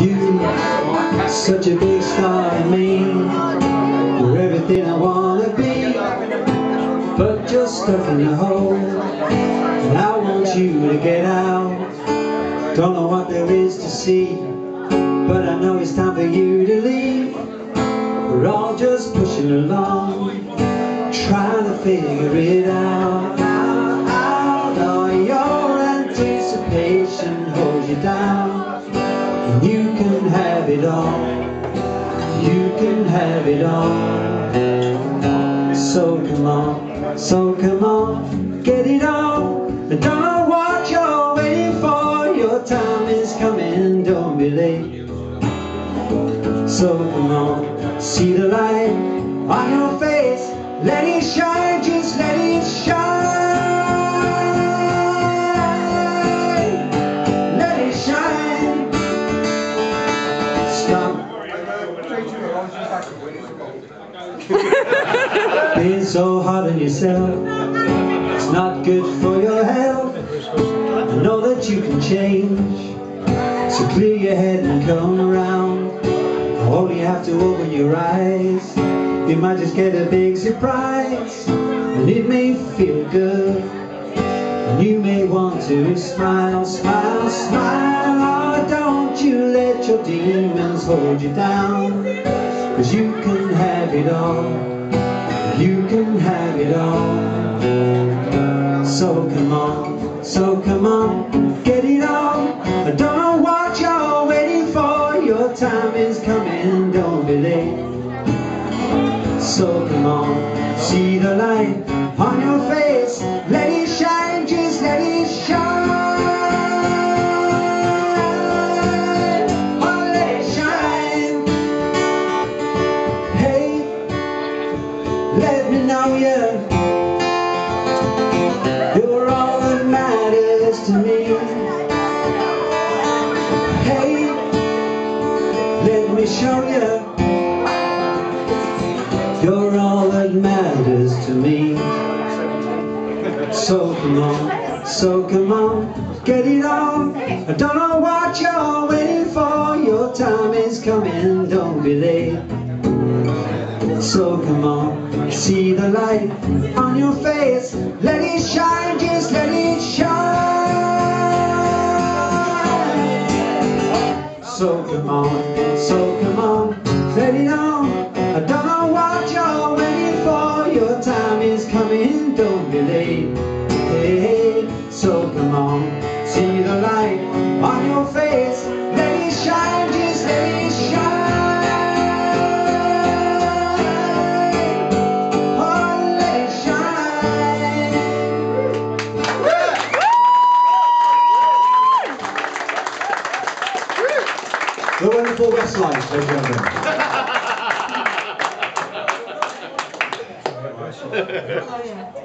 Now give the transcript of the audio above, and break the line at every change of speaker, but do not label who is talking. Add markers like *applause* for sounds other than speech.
You, such a big star in me. You're everything I wanna be. But you're stuck in a hole. And I want you to get out. Don't know what there is to see But I know it's time for you to leave. We're all just pushing along Trying to figure it Out, You can have it all. So come on, so come on Get it on Don't know what you're waiting for Your time is coming, don't be late. So come on, see the light on your face *laughs* Being so hard on yourself It's not good for your health. I know that you can change So clear your head and come around. Only have to open your eyes. You might just get a big surprise And it may feel good. And you may want to smile, smile, smile. Oh, don't you let your demons hold you down Cause you can have it all. You can have it all. So come on, so come on Get it on I don't know what you're waiting for. Your time is coming, don't be late So come on, see the light on your face. Let show you. You're all that matters to me. So come on, so come on Get it on. I don't know what you're waiting for. Your time is coming, don't be late. So come on, see the light on your face. Let it shine, come on, so come on, let it on I don't know what you're waiting for. Your time is coming, don't be late hey, So come on, see the light wonderful Westlife, ladies and gentlemen.